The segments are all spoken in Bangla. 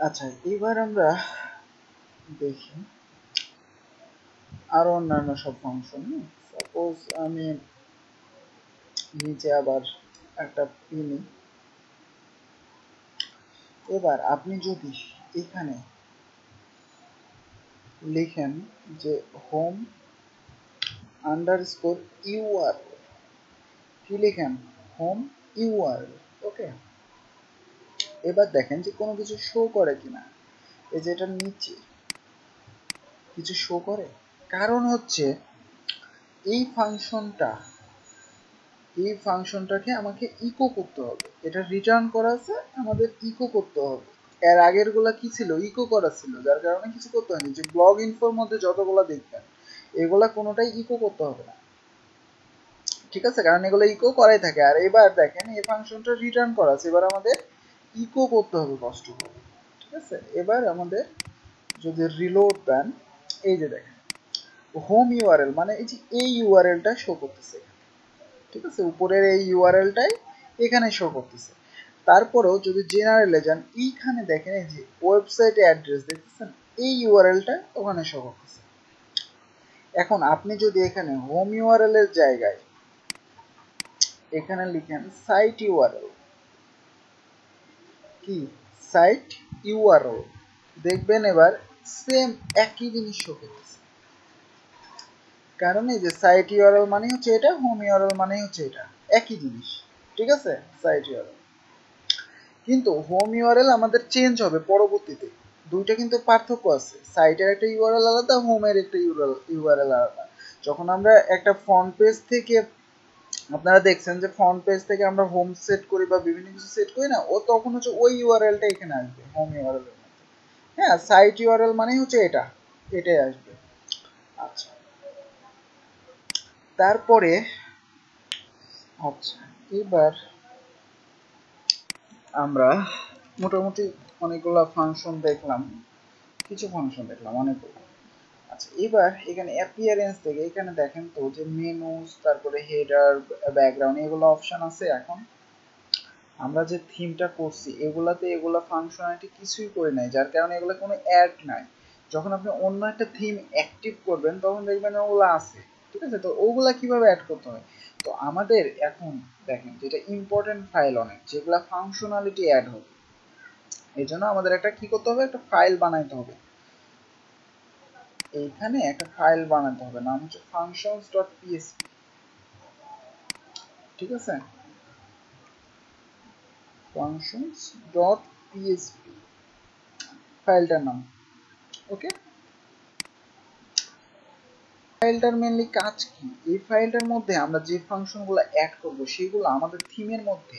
আচ্ছা এবার আমরা দেখি আরও অন্যান্য সব ফাংশন সাপোজ আমি নিচে আবার একটা পিনি এবার আপনি যদি এখানে লিখেন যে হোম আন্ডারস্কোর ইউআর কি লিখেন? হোম ইউআর ওকে এবার দেখেন যে কোনো কিছু শো করে কিনা। এই যে এটার নিচে। কিছু শো করে? কারণ হচ্ছে, এই ফাংশনটা, এই ফাংশনটাকে আমাকে ইকো করতে হবে। এটা রিটার্ন করা আছে, আমাদের ইকো করতে হবে। এর আগেরগুলা কি ছিল? ইকো করা ছিল, যার কারণে কিছু করতে হয়নি। যে ব্লগ ইনফোর মধ্যে যতগুলা দেখবেন, এগুলা কোনোটাই ইকো করতে হবে না। ঠিক আছে? কারণ এগুলো ইকো করাই থাকে। আর এবার দেখেন, এই ফাংশনটা রিটার্ন করা আছে। এবার আমাদের ইকো করতে হবে কষ্ট করে। ঠিক আছে? এবার আমাদের যদি রিলোড দেন, এই যে দেখেন হোম ইউআরএল মানে এই যে এই ইউআরএলটা শো করতেছে ঠিক আছে? উপরের এই ইউআরএলটাই এখানে শো করতেছে। তারপরেও যদি জেনারেলে যান, এইখানে দেখেন এই যে ওয়েবসাইটে অ্যাড্রেস দেখতেছেন? এই ইউআরএলটা ওখানে শো করতেছে। এখন আপনি যদি এখানে হোম ইউআরএল এর জায়গায় এখানে লিখেন সাইট ইউআরএল কি? সাইট ইউআরএল দেখবেন এবার সেম একই জিনিস করতেছে। কারণ এই যে সাইট ইউআরএল মানে হচ্ছে এটা হোম ইউআরএল মানে হচ্ছে এটা। একই জিনিস। ঠিক আছে? সাইট ইউআরএল কিন্তু হোম ইউআরএল আমাদের চেঞ্জ হবে পরবর্তীতে। দুইটা কিন্তু পার্থক্য আছে। সাইটের একটা ইউআরএল আলাদা হোমের একটা ইউআরএল আলাদা। যখন আমরা একটা ফ্রন্ট পেজ থেকে আপনারা দেখছেন যে ফ্রন্ট পেজ থেকে আমরা হোম সেট করি বা বিভিন্ন কিছু সেট করি না, ও তখন হচ্ছে ওই ইউআরএলটা এখানে আসবে হোম ইউআরএল হ্যাঁ সাইট ইউআরএল মানে হচ্ছে এটা, এটাই আসবে। আচ্ছা। তারপরে আচ্ছা এবার আমরা মোটামুটি অনেকগুলো ফাংশন দেখলাম, কিছু ফাংশন দেখলাম, অনেকগুলো। আচ্ছা এবার এখানে অ্যাপিয়ারেন্স থেকে এখানে দেখেন তো যে মেনুস তারপরে হেডার ব্যাকগ্রাউন্ড এগুলো অপশন আছে এখন। আমরা যে থিমটা করছি, এগুলাতে এগুলা ফাংশনালিটি কিছুই করে নাই, যার কারণে এগুলো কোনো অ্যাড নাই। যখন আপনি অন্য একটা থিম অ্যাক্টিভ করবেন, তখন দেখবেন ওগুলো আছে, ঠিক আছে? তো ওগুলা কীভাবে অ্যাড করতে হয়? তো আমাদের এখন দেখেন যেটা ইম্পর্টেন্ট ফাইল অনেক, যেগুলা ফাংশনালিটি অ্যাড হবে। এই জন্য আমাদের একটা কি করতে হবে? একটা ফাইল বানাইতে হবে। এইখানে একটা ফাইল বানাতে হবে, নাম হচ্ছে functions ডট পিএসপি ঠিক আছে? functions ডট পিএসপি ফাইলটার নাম। ওকে ফাইলটার মেনলি কাজ কি? এই ফাইলটার মধ্যে আমরা যে ফাংশনগুলো অ্যাড করব, সেগুলো আমাদের থিমের মধ্যে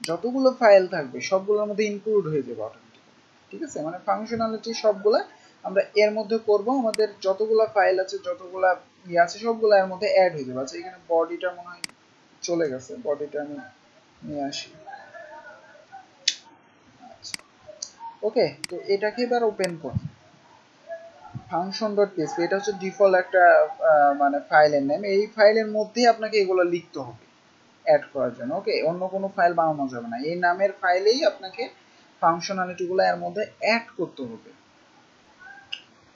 যতগুলো ফাইল থাকবে, সবগুলোর মধ্যে ইনক্লুড হয়ে যাবে অটোমেটিক ঠিক আছে? মানে ফাংশনালিটি সবগুলা আমরা এর মধ্যে করব, আমাদের যতগুলা ফাইল আছে, যতগুলা ইয়ে আছে, সবগুলো এর মধ্যে অ্যাড হয়ে যাবে। আচ্ছা এখানে বডিটা মনে হয় চলে গেছে বডিটা আমি নিয়ে আসি। ওকে তো এটাকে এবার ওপেন করি। ফাংশন ডট পিএসপি এটা হচ্ছে ডিফল্ট একটা মানে ফাইলের নেম এই ফাইলের মধ্যে আপনাকে এগুলো লিখতে হবে অ্যাড করার জন্য। ওকে অন্য কোনো ফাইল বানানো যাবে না। এই নামের ফাইলেই আপনাকে ফাংশনালিটিগুলো এর মধ্যে অ্যাড করতে হবে।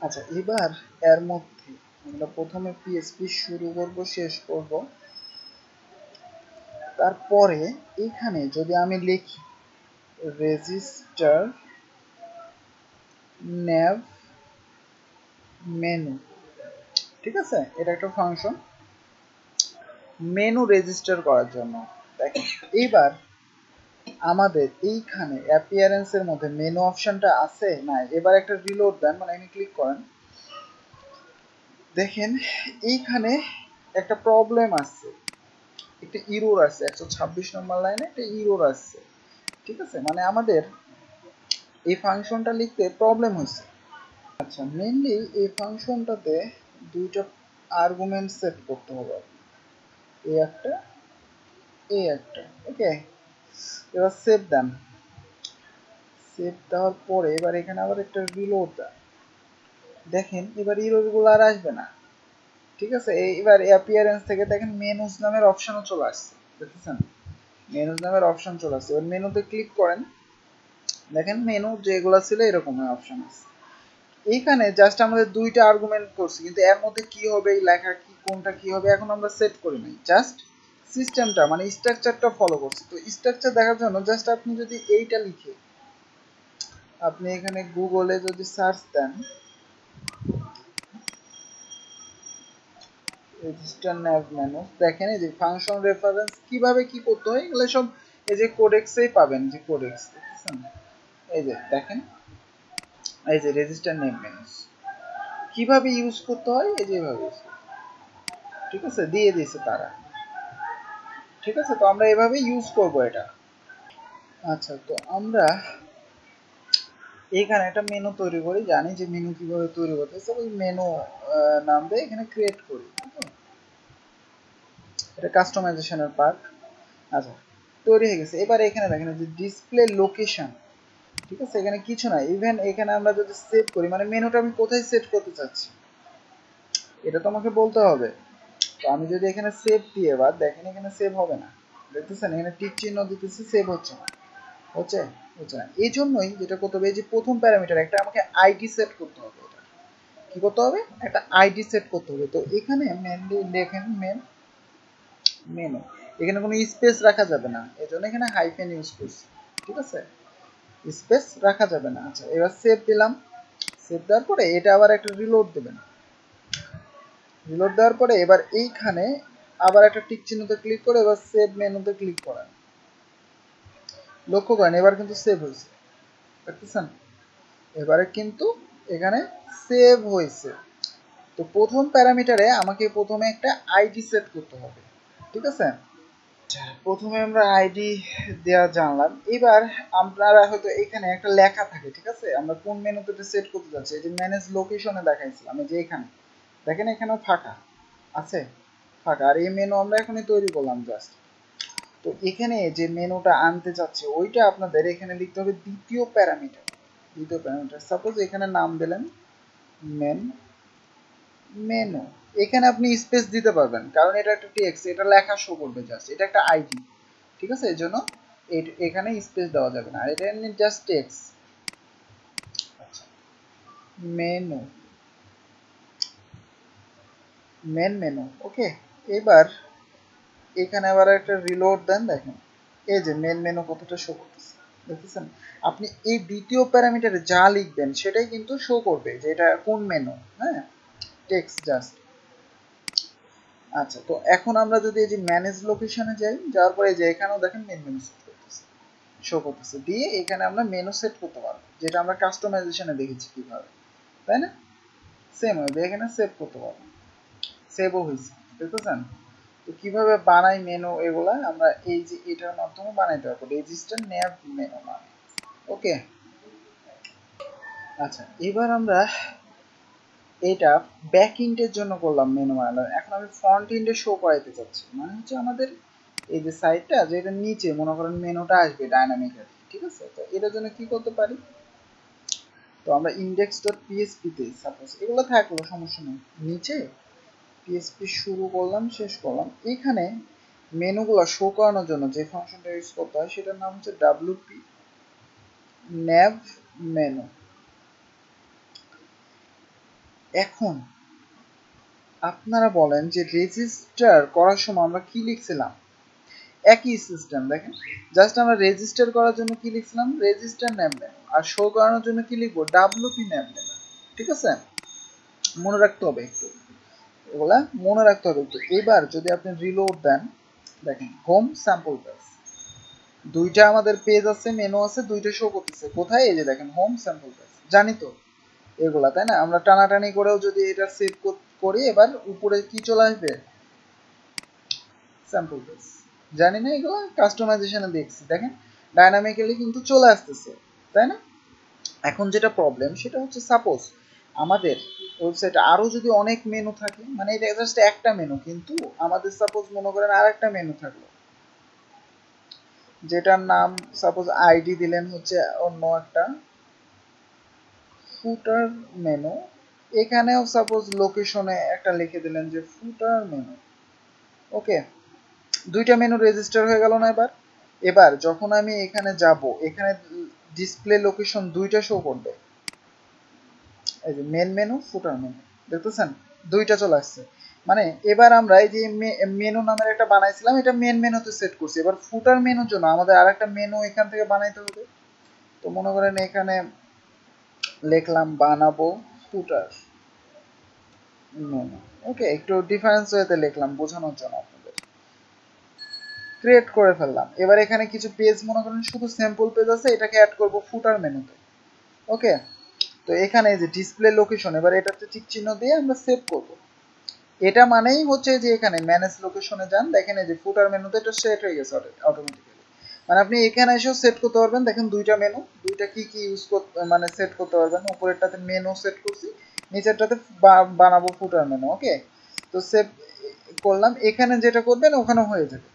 আচ্ছা এবার এর মধ্যে আমরা প্রথমে পিএসপি শুরু করব, শেষ করব। তারপরে এখানে যদি আমি লিখি রেজিস্টার nav মেনু ঠিক আছে? এটা একটা ফাংশন মেনু রেজিস্টার করার জন্য। দেখেন, এইবার আমাদের এইখানে অ্যাপিয়ারেন্স এর মধ্যে মেনু অপশনটা আছে? না এবার একটা রিলোড দেন মানে আমি ক্লিক করেন। দেখেন, এইখানে একটা প্রবলেম আসছে একটা ইরোর আছে, একশো ছাব্বিশ নম্বর লাইনে একটা ইরোর আসছে ঠিক আছে? মানে আমাদের এই ফাংশনটা লিখতে প্রবলেম হয়েছে। আচ্ছা মেনলি এই ফাংশনটাতে দুইটা আর্গুমেন্ট সেট করতে হবে। এই একটা এই একটা ওকে এবার সেভ দেন সেভ দেওয়ার পরে এবার এখানে আবার একটা রিলোড দেন দেখেন, এবার ইরোরগুলো আর আসবে না। ঠিক আছে? এবার অ্যাপিয়ারেন্স থেকে দেখেন মেনুস নামের অপশনও চলে আসছে। দেখতেছেন মেনুস নামের অপশন চলে আসছে। এবার মেনুতে ক্লিক করেন। দেখেন মেনু যেগুলো ছিল এরকম অপশন আছে। এইখানে জাস্ট আমাদের দুইটা আর্গুমেন্ট করছি। কিন্তু এর মধ্যে কি হবে লেখা কি, কোনটা কি হবে, এখন আমরা সেট করি নাই। জাস্ট সিস্টেমটা মানে স্ট্রাকচারটা ফলো করছি। তো স্ট্রাকচার দেখার জন্য জাস্ট আপনি যদি এইটা লিখে, আপনি এখানে গুগলে যদি সার্চ দেন রেজিস্টার ন্যাভ মেনু দেখেন এই যে ফাংশন রেফারেন্স কীভাবে কি করতে হয়, এগুলো সব এই যে কোডেক্সেই পাবেন, যে কোডেক্স এই যে, দেখেন, এই যে রেজিস্টার নেম মেনুস কীভাবে ইউজ করতে হয়, এই যে এভাবে ঠিক আছে? দিয়ে দিয়েছে তারা। ঠিক আছে? তো আমরা এভাবে ইউজ করব এটা। আচ্ছা তো আমরা এখানে একটা মেনু তৈরি করি, জানি যে মেনু কীভাবে তৈরি করতে সাপোজ মেনু নাম দিয়ে এখানে ক্রিয়েট করি এটা কাস্টমাইজেশনের পার্ট আচ্ছা তৈরি হয়ে গেছে। এবার এখানে দেখেন যে ডিসপ্লে লোকেশন ঠিক আছে? এখানে কিছু না ইভেন এখানে আমরা যদি সেভ করি মানে মেনুটা আমি কোথায় সেট করতে চাচ্ছি? এটা তোমাকে বলতে হবে। তো আমি যদি এখানে সেভ দিয়ে এবার দেখেন এখানে সেভ হবে না। দেখতেছেন, এখানে টিক চিহ্ন দিতেছি সেভ হচ্ছে না। হচ্ছে? হচ্ছে না। এই জন্যই যেটা করতে হবে, এই যে প্রথম প্যারামিটার একটা আমাকে আইডি সেট করতে হবে এটা। কি করতে হবে? একটা আইডি সেট করতে হবে। তো এখানে মেনলি দেখেন মেন মেনু এখানে কোনো স্পেস রাখা যাবে না। এই জন্য এখানে হাইফেন ইউজ করছি। ঠিক আছে? স্পেস রাখা যাবে না। আচ্ছা এবার সেভ দিলাম। সেভ দেওয়ার পরে এটা আবার একটা রিলোড দেবেন। রিলোড দেওয়ার পরে এবার এইখানে আবার একটা টিক চিহ্নতে ক্লিক করে এবার সেভ মেনুতে ক্লিক করেন। লক্ষ্য করেন, এবার কিন্তু সেভ হয়েছে। দেখতেছেন? এবারে কিন্তু এখানে সেভ হয়েছে। তো প্রথম প্যারামিটারে আমাকে প্রথমে একটা আইডি সেট করতে হবে। ঠিক আছে? প্রথমে আমরা আইডি দেওয়া জানলাম। এবার আপনারা হয়তো এখানে একটা লেখা থাকে, ঠিক আছে? আমরা কোন মেনুতে সেট করতে যাচ্ছি? এই যে ম্যানেজ লোকেশনে দেখাইছিলাম, এই যে এখানে। দেখেন এখানেও ফাঁকা, আছে? ফাঁকা। আর এই মেনু আমরা এখনই তৈরি করলাম জাস্ট তো এখানে যে মেনুটা আনতে চাচ্ছে, ওইটা আপনাদের এখানে লিখতে হবে দ্বিতীয় প্যারামিটার দ্বিতীয় প্যারামিটার সাপোজ এখানে নাম দিলেন মেন মেনু এখানে আপনি স্পেস দিতে পারবেন, কারণ এটা একটা টেক্সট এটা লেখা শো করবে জাস্ট এটা একটা আইডি ঠিক আছে? এর জন্য এখানে স্পেস দেওয়া যাবে না। আর এটা জাস্ট টেক্সট আচ্ছা। মেনু মেন মেনু ওকে এবার এখানে আবার একটা রিলোড দেন, দেখেন। এই যে মেন মেনু কতটা শো করতেছে, দেখতেছেন? আপনি এই দ্বিতীয় প্যারামিটারে যা লিখবেন, সেটাই কিন্তু শো করবে যে এটা কোন মেনু হ্যাঁ? টেক্সট জাস্ট আচ্ছা তো এখন আমরা যদি এই যে ম্যানেজ লোকেশনে যাই, যাওয়ার পরে যে এখানেও দেখেন মেন মেনু সেট করতেছে শো করতেছে। দিয়ে এখানে আমরা মেনু সেট করতে পারব, যেটা আমরা কাস্টমাইজেশনে দেখেছি কীভাবে, তাই না? সেম হবে, এখানে সেভ করতে পারব। সেভও হয়েছে দেখতেছেন তো কীভাবে বানাই মেনু এগুলা? আমরা এই যে এটার মাধ্যমে বানাইতে পারব। রেজিস্টার নেভ মেনু মানে ওকে আচ্ছা এবার আমরা এটা ব্যাক ইন্টের জন্য করলাম মেনু বানালাম এখন আমি ফ্রন্ট ইন্টে শো করাইতে চাচ্ছি। মানে হচ্ছে আমাদের এই যে সাইটটা যেটা নিচে, মনে করেন মেনুটা আসবে ডাইনামিক্যালি ঠিক আছে? তো এটার জন্য কি করতে পারি? তো আমরা ইন্ডেক্স ডট পিএসপিতে সাপোজ এগুলো থাকল, সমস্যা নেই। নিচে পিএসপি শুরু করলাম, শেষ করলাম। এখানে মেনুগুলো শো করানোর জন্য যে ফাংশনটা ইউজ করতে হয়, সেটার নাম হচ্ছে ডাব্লিউপি ন্যাভ মেনু এখন আপনারা বলেন যে রেজিস্টার করার সময় আমরা কি লিখছিলাম? একই সিস্টেম দেখেন। জাস্ট আমরা রেজিস্টার করার জন্য কি লিখছিলাম? রেজিস্টার নেম মেনু আর শো করানোর জন্য কি লিখব? ডাব্লিউপি নেম মেনু ঠিক আছে? মনে রাখতে হবে একটু। এগুলা মনে রাখতে হবে একটু। এবার যদি আপনি রিলোড দেন, দেখেন হোম স্যাম্পল পেজ দুইটা আমাদের পেজ আছে মেনু আছে, দুইটা শো করতেছে। কোথায়? এই যে দেখেন হোম স্যাম্পল পেজ জানি তো এগুলা, তাই না? আমরা টানাটানি করেও যদি এটা সেভ করি এবার উপরে কি চলে আসবে? স্যাম্পল পেজ জানি না এগুলো কাস্টমাইজেশনে দেখছি। দেখেন ডাইনামিক্যালি কিন্তু চলে আসতেছে, তাই না? এখন যেটা প্রবলেম সেটা হচ্ছে সাপোজ আমাদের ওয়েবসাইটে আরও যদি অনেক মেনু থাকে মানে এটা জাস্ট একটা মেনু কিন্তু আমাদের সাপোজ মনে করেন আর একটা মেনু থাকল। যেটার নাম সাপোজ আইডি দিলেন হচ্ছে অন্য একটা ফুটার মেনু এখানেও সাপোজ লোকেশনে একটা লিখে দিলেন যে ফুটার মেনু ওকে দুইটা মেনু রেজিস্টার হয়ে গেল না এবার? এবার যখন আমি এখানে যাব, এখানে ডিসপ্লে লোকেশন দুইটা শো করবে। এই যে মেন মেনু ফুটার মেনু দেখতেছেন? দুইটা চলে আসছে। মানে এবার আমরা এই যে মেনু নামের একটা বানাইছিলাম, এটা মেন মেনুতে সেট করছি। এবার ফুটার মেনুর জন্য আমাদের আর একটা মেনু এখান থেকে বানাইতে হবে। তো মনে করেন এখানে লিখলাম, বানাবো ফুটার মেনু ওকে একটু ডিফারেন্স ওয়েতে লিখলাম, বোঝানোর জন্য আপনাদের। ক্রিয়েট করে ফেললাম। এবার এখানে কিছু পেজ মনে করেন শুধু স্যাম্পল পেজ আছে, এটাকে অ্যাড করব ফুটার মেনুতে ওকে তো এখানে যে ডিসপ্লে লোকেশন এবার এটাতে ঠিক চিহ্ন দিয়ে আমরা সেভ করব। এটা মানেই হচ্ছে যে এখানে ম্যানেজ লোকেশনে যান, দেখেন এই যে ফুটার মেনুতে এটা সেট হয়ে গেছে অটোমেটিক্যালি মানে আপনি এখানে এসেও সেট করতে পারবেন, দেখেন দুইটা মেনু দুইটা কি কি ইউজ করতে মানে সেট করতে পারবেন। উপরেরটাতে মেনু সেট করছি, নিচেরটাতে বানাবো ফুটার মেনু ওকে তো সেভ করলাম, এখানে যেটা করবেন ওখানে হয়ে যাবে।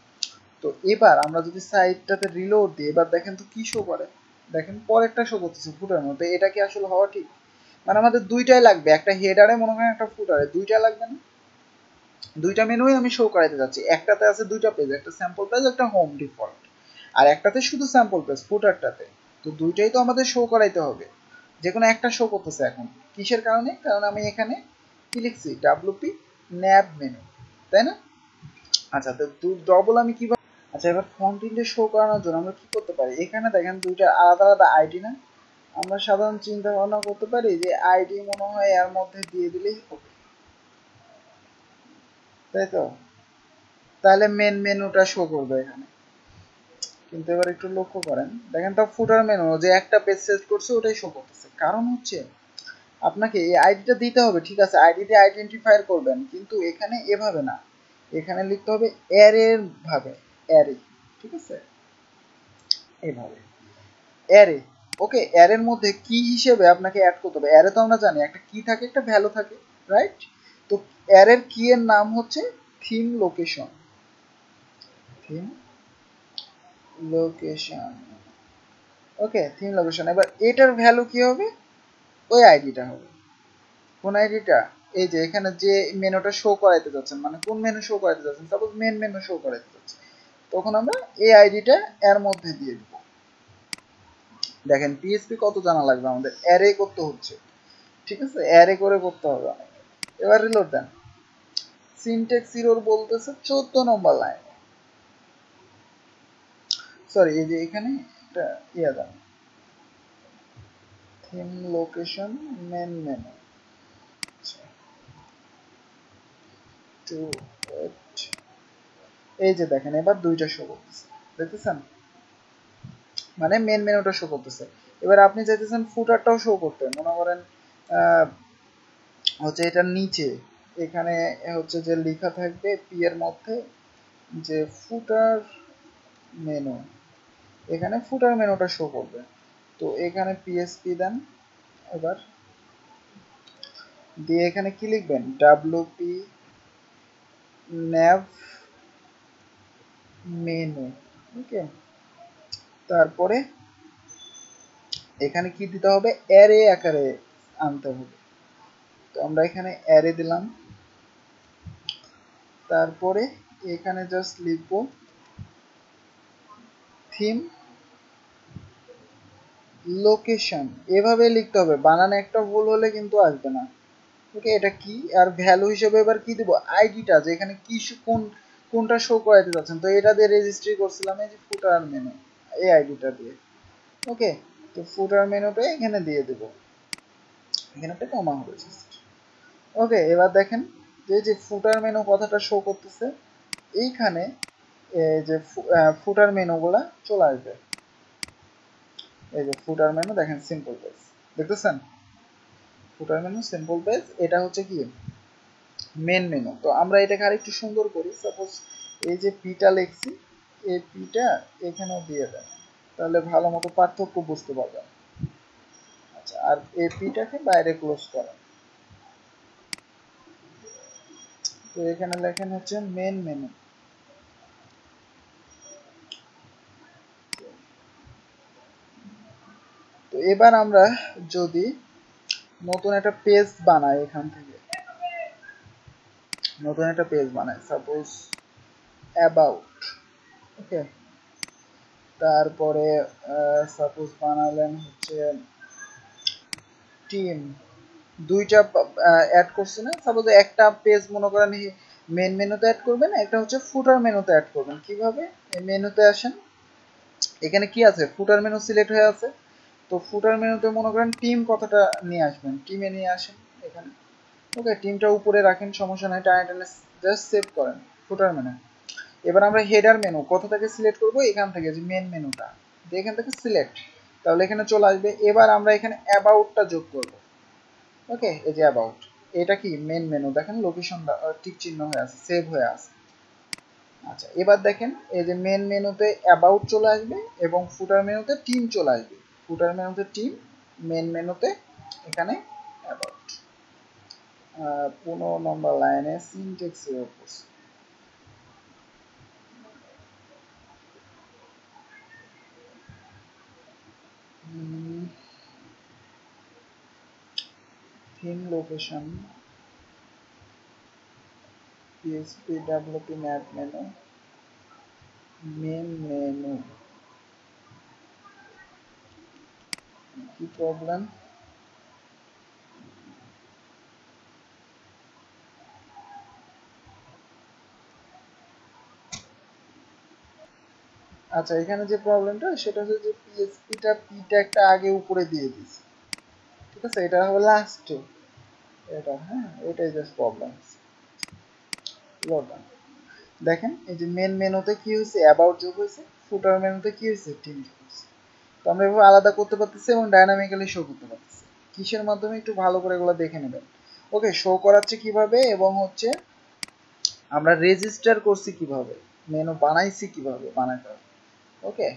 তো এবার আমরা যদি সাইডটাতে রিলোড দিই, এবার দেখেন তো কি শো করে? দেখেন, পরেরটা শো করতেছে, ফুটার মধ্যে। এটা কি আসলে হওয়া ঠিক? মানে আমাদের দুইটাই লাগবে, একটা হেডারে মনে করেন একটা ফুটারে। দুইটা লাগবে না? দুইটা মেনুই আমি শো করাইতে যাচ্ছি। একটাতে আছে দুইটা পেজ একটা স্যাম্পল পেজ একটা হোম ডিফল্ট আর একটাতে শুধু স্যাম্পল পেজ ফুটারটাতে। তো দুইটাই তো আমাদের শো করাইতে হবে। যে কোনো একটা শো করতেছে এখন। কিসের কারণে? কারণ আমি এখানে কি লিখছি? ডাব্লুপি ন্যাব মেনু তাই না? আচ্ছা তো ডবল আমি কীভাবে আচ্ছা এবার ফন্টিনটা শো করানোর জন্য আমরা কি করতে পারি? এখানে দেখেন দুইটা আলাদা আলাদা আইডি না? আমরা সাধারণ চিন্তা ভাবনা করতে পারি যে আইডি মনে হয় এর মধ্যে দিয়ে দিলেই হবে। তাই তো? তাহলে মেন মেনুটা শো করবে এখানে। কিন্তু এবার একটু লক্ষ্য করেন। দেখেন তো ফুটার মেনু যে একটা পেজ সেট করছে, ওটাই শো করতেছে। কারণ হচ্ছে, আপনাকে এই আইডিটা দিতে হবে, ঠিক আছে? আইডিতে আইডেন্টিফায়ার করবেন, কিন্তু এখানে এভাবে না। এখানে লিখতে হবে অ্যারের ভাবে। অ্যারে ঠিক আছে? এইভাবে অ্যারে ওকে অ্যারের মধ্যে কি হিসেবে আপনাকে অ্যাড করতে হবে। অ্যারে তো আমরা জানি, একটা কি থাকে, একটা ভ্যালু থাকে রাইট তো অ্যারের কি এর নাম হচ্ছে theme location theme location okay theme location এবার এটার ভ্যালু কি হবে? ওই আইডিটা হবে। কোন আইডিটা এই যে, এখানে যে মেনুটা শো করাইতে যাচ্ছেন মানে কোন মেনু শো করাইতে যাচ্ছেন সাপোজ মেন মেনু শো করাইতে। তখন আমরা এই আইডিটা এর মধ্যে দিয়ে দিব। দেখেন পিএসপি কত জানা লাগবে আমাদের? অ্যারে করতে হচ্ছে। ঠিক আছে? অ্যারে করে করতে হবে এবার রিলোড দেন। সিনটেক্স ইরোর বলতেছে চোদ্দ নম্বর লাইন সরি এই যে এখানে একটা ইয়া দেন। Theme location main menu two এই যে দেখেন, এবার দুইটা শো করতেছে, দেখতেছেন? মানে মেন মেনুটা শো করতেছে। এবার আপনি চাইতেছেন ফুটারটাও শো করতে, মনে করেন হচ্ছে এটার নিচে, এখানে হচ্ছে যে লেখা থাকবে পি এর মধ্যে যে ফুটার মেনু এখানে ফুটার মেনুটা শো করবে। তো এখানে পিএসপি দেন, এবার দিয়ে এখানে কি লিখবেন? ডাব্লিউপি ন্যাভ মেনু ওকে তারপরে এখানে কি দিতে হবে? অ্যারে আকারে আনতে হবে। তো আমরা এখানে অ্যারে দিলাম। তারপরে এখানে জাস্ট লিখব থিম লোকেশন এভাবে লিখতে হবে। বানানে একটা ভুল হলে কিন্তু আসবে না। ওকে এটা কি? আর ভ্যালু হিসেবে এবার কি দিব? আইডিটা যে এখানে কি কোন কোনটা শো করাইতে যাচ্ছেন? তো এটা দিয়ে রেজিস্ট্রি করছিলাম এই যে ফুটার মেনু এই আইডিটা দিয়ে। ওকে তো ফুটার মেনুটা এখানে দিয়ে দেব। এখানে একটা কমা হবে ওকে এবার দেখেন যে যে ফুটার মেনু কথাটা শো করতেছে, এইখানে এই যে ফুটার মেনুগুলা চলে আসবে। এই যে ফুটার মেনু দেখেন সিম্পল পেজ দেখতেছেন? ফুটার মেনু সিম্পল পেজ এটা হচ্ছে কি? মেন মেনু তো আমরা এটাকে আরেকটু সুন্দর করি। সাপোজ এই যে পিটা লিখছি, এই পিটা এখানেও দিয়ে দেন। তাহলে ভালো মতো পার্থক্য বুঝতে পারবেন। আচ্ছা আর এই পিটাকে বাইরে ক্লোজ করেন। তো এখানে লেখেন হচ্ছে মেন মেনু তো এবার আমরা যদি নতুন একটা পেজ বানাই এখান থেকে নতুন একটা পেজ বানাই সাপোজ অ্যাবাউট ওকে তারপরে সাপোজ বানালেন হচ্ছে টিম দুইটা অ্যাড করছি না? সাপোজ একটা পেজ মনে করেন মেন মেনুতে অ্যাড করবেন, একটা হচ্ছে ফুটার মেনুতে অ্যাড করবেন। কীভাবে? মেনুতে আসেন, এখানে কি আছে? ফুটার মেনু সিলেক্ট হয়ে আছে। তো ফুটার মেনুতে মনে করেন টিম কথাটা নিয়ে আসবেন? টিমে নিয়ে আসেন, এখানে। ওকে, টিমটা উপরে রাখেন, সমস্যা নাই টানে টানে জাস্ট সেভ করেন ফুটার মেনু এবার আমরা হেডার মেনু কোথা থেকে সিলেক্ট করব? এখান থেকে, যে মেন মেনুটা এখান থেকে সিলেক্ট তাহলে এখানে চলে আসবে। এবার আমরা এখানে অ্যাবাউটটা যোগ করব। ওকে, এই যে অ্যাবাউট এটা কি? মেন মেনু দেখেন লোকেশনটা টিক চিহ্ন হয়ে আছে সেভ হয়ে আছে। আচ্ছা এবার দেখেন, এই যে মেন মেনুতে অ্যাবাউট চলে আসবে এবং ফুটার মেনুতে টিম চলে আসবে। ফুটার মেনুতে টিম মেন মেনুতে এখানে অ্যাবাউট পনেরো নম্বর লাইনে সিনটেক্স এর theme location PHP developing add menu main menu কি প্রবলেম আচ্ছা এখানে যে প্রবলেমটা সেটা হচ্ছে যে পিএসপিটা পি ট্যাগটা আগে উপরে দিয়ে দিছি ঠিক আছে? এটা হলো লাস্টে এটা হ্যাঁ এটাই জাস্ট প্রবলেম দেখেন, এই যে মেন মেনুতে কি হয়েছে? অ্যাবাউট যোগ হয়েছে। ফুটার মেনুতে কি হয়েছে? টিম হয়েছে। তো আমরা এভাবে আলাদা করতে পারতেছি এবং ডাইনামিক্যালি শো করতে পারতেছি। কিসের মাধ্যমে? একটু ভালো করে এগুলো দেখে নেবেন। ওকে শো করাচ্ছে কীভাবে? এবং হচ্ছে আমরা রেজিস্টার করছি কীভাবে? মেনু বানাইছি কীভাবে? বানাইতে হবে। ওকে